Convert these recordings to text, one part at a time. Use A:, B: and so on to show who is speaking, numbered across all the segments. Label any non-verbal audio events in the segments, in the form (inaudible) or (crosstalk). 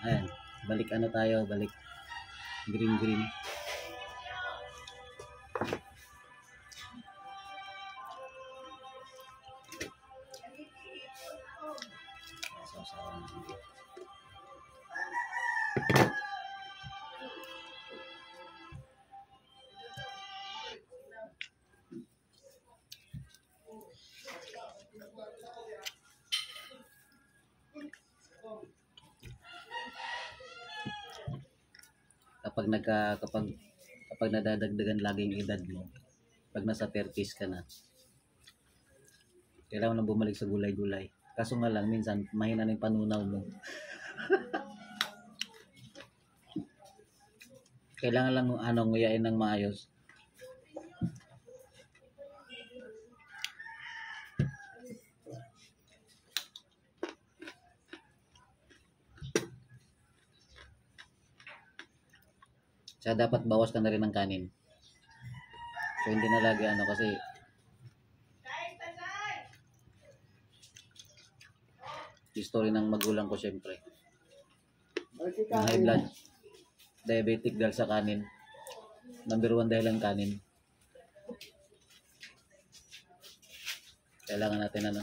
A: Ayan. Balik ano tayo, balik green green. Kapag nagka kapag kapag nadadagdagan lagi yung edad mo pag nasa 30s ka na kailangan na bumalik sa gulay-gulay. Kaso nga lang minsan mahina na yung panunaw mo. (laughs) Kailangan lang ano nguyain ng maayos Kaya dapat bawas ka na rin ng kanin. So hindi na lagi ano kasi history ng magulang ko syempre. Yung high blood, diabetic dahil sa kanin. Number one dahil ang kanin. Kailangan natin ano,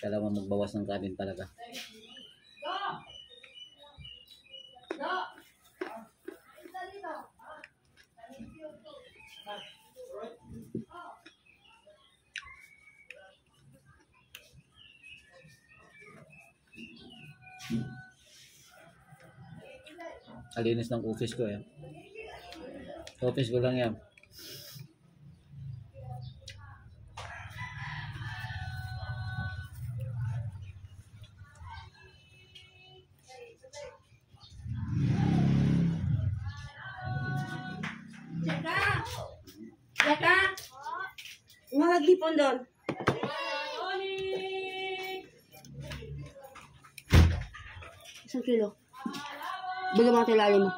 A: kailangan magbawas ng kanin talaga. Kalinis ng office ko. Sa office ko lang yan.
B: Tsaka! Tsaka! Mga naglipon doon. Isang kilo. Bigyan mo natin lalim mo.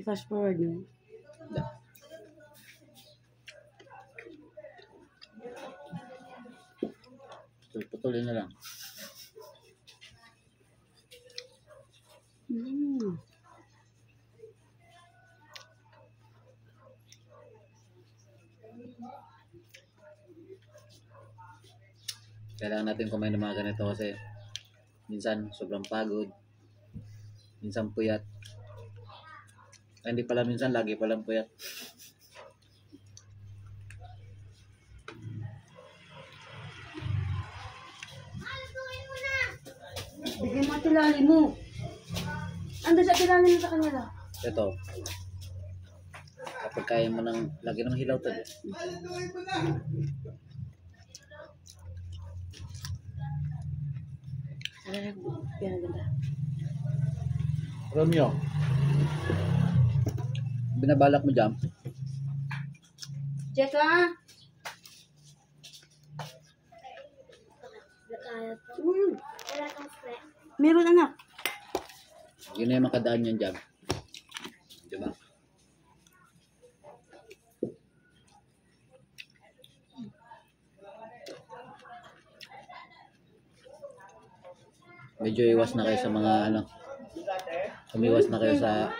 B: I-fast forward mo.
A: Putulin na lang.
B: Mm.
A: Kailangan natin kumain ng mga ganito kasi minsan sobrang pagod. Minsan puyat. Ay, hindi pala minsan, lagi palang puyat.
B: Bigyan mo natin lalim mo. Ando sa tilalim mo sa kanila.
A: Ito. Kapag kaya mo ng, lagi ng hilaw to. eh.
B: Ay, yan ang ganda.
A: Romeo. Binabalak mo dyan.
B: Check lang. Mm. Meron anak.
A: Yun na yung makadaan yan dyan. Diba? Medyo iwas na kayo sa mga ano. Umiwas na kayo sa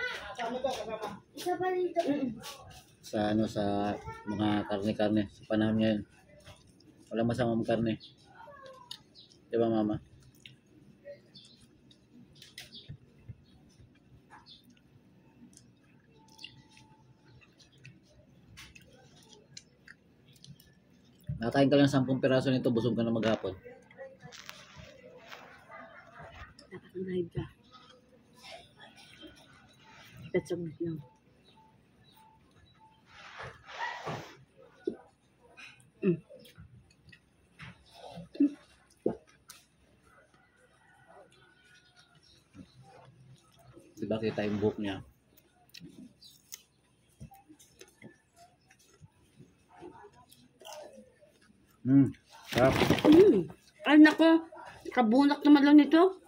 A: sa ano sa mga karne-karne sa panahon ngayon. Wala masamang karne. Diba mama? Nakakain ka lang 10 piraso nito, busog ka na maghapon.
B: Dapat ang live ka. Good lang. Mm.
A: Diba kita yung buhok niya? Hmm, sarap.
B: Mm. Ay, nako. Kabunak naman lang nito.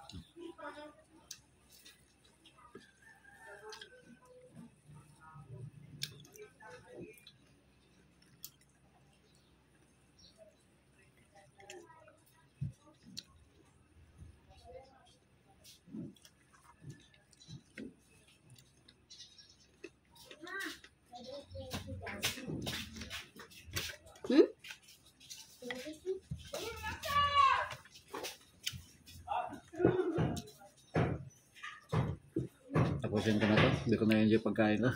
A: Tapusin ko na to. Hindi ko na-enjoy pagkain ko.